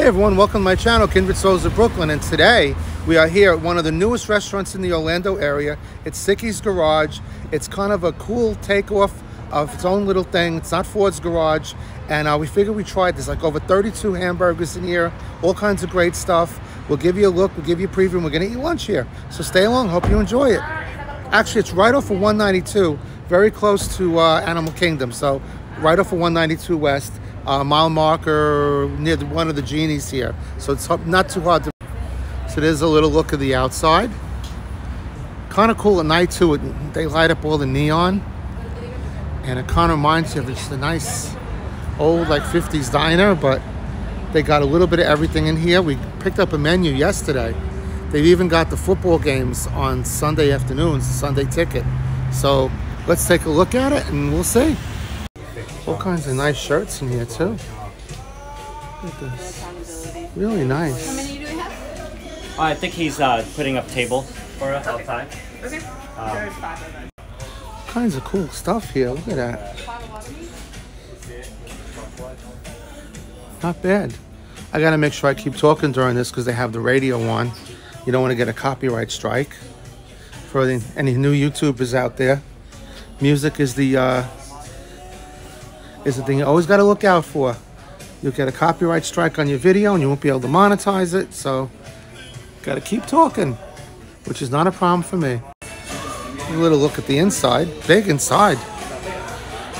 Hey everyone, welcome to my channel, Kindred Souls of Brooklyn, and today we are here at one of the newest restaurants in the Orlando area. It's Sickies Garage. It's kind of a cool takeoff of its own little thing. It's not Ford's Garage, and uh, we figured we tried. There's like over 32 hamburgers in here, all kinds of great stuff. We'll give you a look, we'll give you a preview, and we're gonna eat lunch here. So stay along, hope you enjoy it. Actually, it's right off of 192, very close to uh, Animal Kingdom, so right off of 192 West uh, mile marker near the, one of the genies here. So it's not too hard to. So there's a little look of the outside. Kind of cool at night too. They light up all the neon, and it kind of reminds you of just a nice old like 50s diner. But they got a little bit of everything in here. We picked up a menu yesterday. They've even got the football games on Sunday afternoons, Sunday ticket. So let's take a look at it and we'll see. All kinds of nice shirts in here too. Look at this. Really nice. How many do we have? I think he's uh, putting up table for us outside. Okay. Um, There's five of them. kinds of cool stuff here. Look at that. Not bad. I gotta make sure I keep talking during this because they have the radio on. You don't want to get a copyright strike. For the, any new YouTubers out there, music is the uh, is the thing you always got to look out for. You'll get a copyright strike on your video and you won't be able to monetize it. So, got to keep talking, which is not a problem for me. A little look at the inside. Big inside.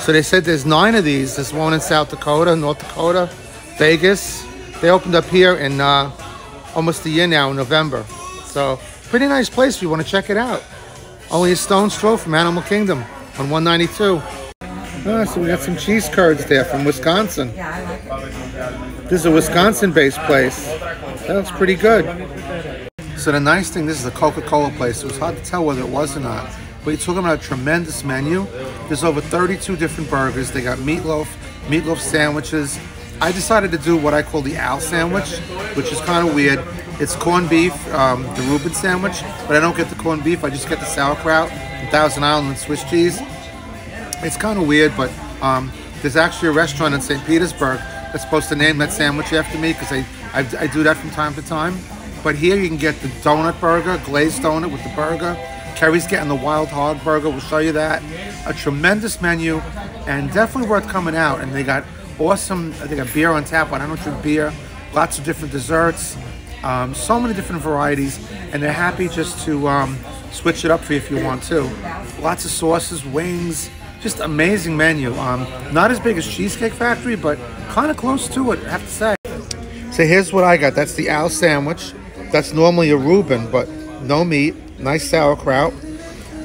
So they said there's nine of these. There's one in South Dakota, North Dakota, Vegas. They opened up here in uh, almost a year now in November. So pretty nice place if you want to check it out. Only a stone's throw from Animal Kingdom on 192. Oh, so we got some cheese curds there from Wisconsin. Yeah, I like. This is a Wisconsin-based place. That looks pretty good. So the nice thing, this is a Coca-Cola place. It was hard to tell whether it was or not. But you're talking about a tremendous menu. There's over 32 different burgers. They got meatloaf, meatloaf sandwiches. I decided to do what I call the Al sandwich, which is kind of weird. It's corned beef, um, the Reuben sandwich, but I don't get the corned beef. I just get the sauerkraut, and Thousand Island, and Swiss cheese. It's kind of weird, but um, there's actually a restaurant in St. Petersburg that's supposed to name that sandwich after me because I, I, I do that from time to time. But here you can get the donut burger, glazed donut with the burger. Kerry's getting the wild hog burger. We'll show you that. A tremendous menu and definitely worth coming out. And they got awesome, they got beer on tap. I don't drink beer. Lots of different desserts. Um, so many different varieties. And they're happy just to um, switch it up for you if you want to. Lots of sauces, wings, just amazing menu. Um, not as big as Cheesecake Factory, but kind of close to it, I have to say. So here's what I got. That's the Al sandwich. That's normally a Reuben, but no meat. Nice sauerkraut.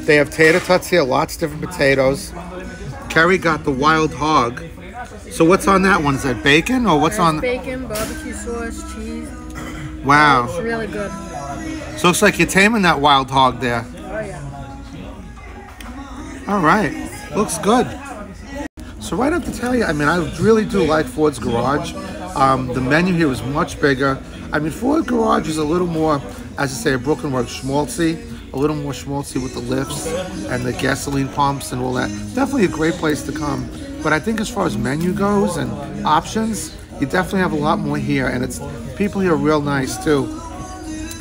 They have tater tots here, lots of different potatoes. Kerry got the wild hog. So what's on that one? Is that bacon or what's There's on? bacon, barbecue sauce, cheese. Wow. It's Wow. really good. So looks like you're taming that wild hog there. Oh yeah. All right, looks good. So right up to tell you, I mean, I really do like Ford's Garage. Um, the menu here is much bigger. I mean, Ford Garage is a little more, as I say, a Brooklyn Works schmaltzy, a little more schmaltzy with the lifts and the gasoline pumps and all that. Definitely a great place to come. But I think as far as menu goes and options, you definitely have a lot more here, and it's people here are real nice too.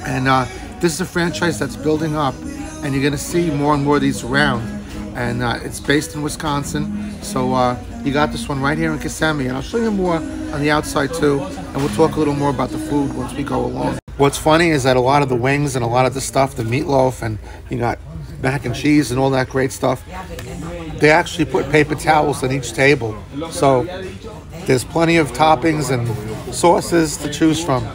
And uh, this is a franchise that's building up, and you're going to see more and more of these around. And uh, it's based in Wisconsin, so uh, you got this one right here in Kissimmee. And I'll show you more on the outside too, and we'll talk a little more about the food once we go along. What's funny is that a lot of the wings and a lot of the stuff, the meatloaf, and you got mac and cheese and all that great stuff, they actually put paper towels on each table. So there's plenty of toppings and sauces to choose from.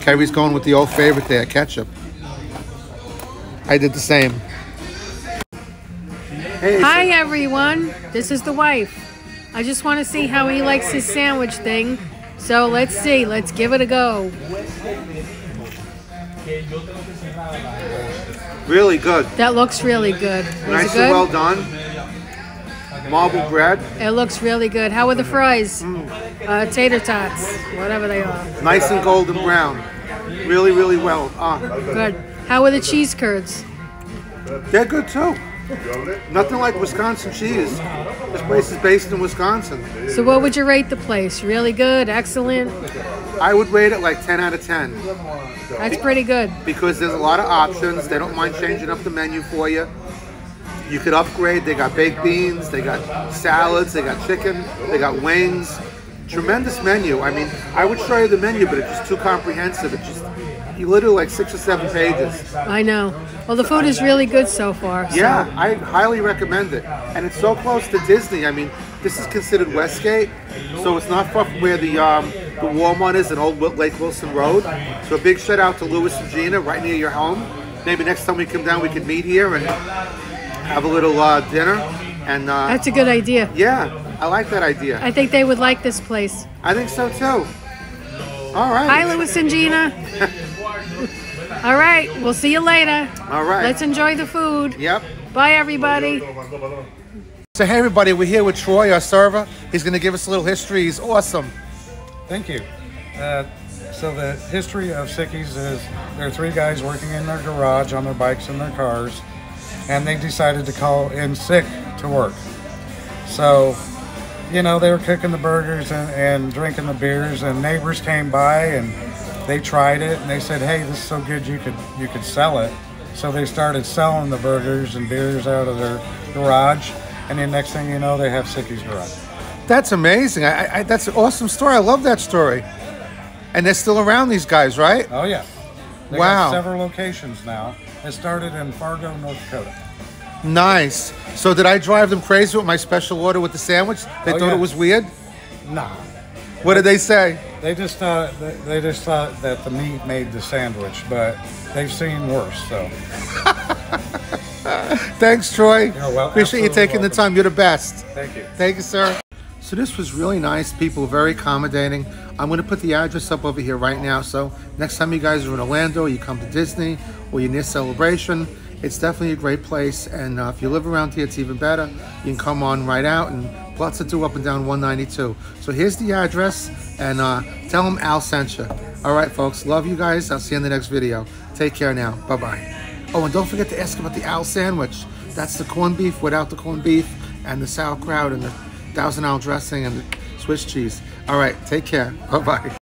Kerry's going with the old favorite there, ketchup. I did the same. Hi everyone, this is the wife. I just want to see how he likes his sandwich thing. So let's see, let's give it a go. really good. That looks really good. Was Nice good? and well done. Marble bread, it looks really good. How are the fries? Mm. Uh, tater tots, whatever they are. nice and golden brown. Really, really well. Ah, Good. How are the cheese curds? they're good too. Nothing like Wisconsin cheese. This place is based in Wisconsin. So what would you rate the place? Really good, excellent. I would rate it like 10 out of 10 That's pretty good. because there's a lot of options. They don't mind changing up the menu for you. You could upgrade. They got baked beans, they got salads, they got chicken, they got wings. Tremendous menu. I mean, I would show you the menu, but it's just too comprehensive. It's just you literally like six or seven pages. I know. Well, the food is really good so far. so- Yeah, I highly recommend it. And it's so close to Disney. I mean, this is considered Westgate, so it's not far from where the um, the Walmart is in Old Lake Wilson Road. So a big shout out to Louis and Gina right near your home. Maybe next time we come down, we could meet here and have a little uh, dinner. And uh, That's a good idea. yeah, I like that idea. I think they would like this place. I think so too. All right. Hi, Louis and Gina. All right, we'll see you later. All right. Let's enjoy the food. Yep. Bye, everybody. So hey everybody, we're here with Troy, our server. He's going to give us a little history. He's awesome. Thank you. Uh, so the history of Sickies is there are three guys working in their garage on their bikes and their cars, and they decided to call in sick to work. So, you know, they were cooking the burgers and, and drinking the beers, and neighbors came by and they tried it, and they said, "Hey, this is so good, you could you could sell it." So they started selling the burgers and beers out of their garage, and then next thing you know, they have Sickies Garage. That's amazing. I, I, that's an awesome story. I love that story. And they're still around, these guys, right? Oh yeah. They Wow. got several locations now. It started in Fargo, North Dakota. Nice. So did I drive them crazy with my special order with the sandwich? They Oh, thought yeah. it was weird. Nah. What did they say? They just thought they- just thought that the meat made the sandwich, but they've seen worse. So Thanks, Troy. You're wel- Appreciate you taking the time. You're the best. thank you. Thank you, sir. So this was really nice. People very accommodating. I'm going to put the address up over here right now. So next time you guys are in Orlando, you come to Disney, or you're near Celebration, it's definitely a great place. And uh, if you live around here, it's even better. You can come on right out and lots to do up and down 192. So here's the address, and uh, tell them Al sent you. All right, folks. Love you guys. I'll see you in the next video. Take care now. Bye bye. Oh, and don't forget to ask about the Al sandwich. That's the corned beef without the corned beef and the sauerkraut and the thousand island dressing and the Swiss cheese. All right, take care. Bye bye.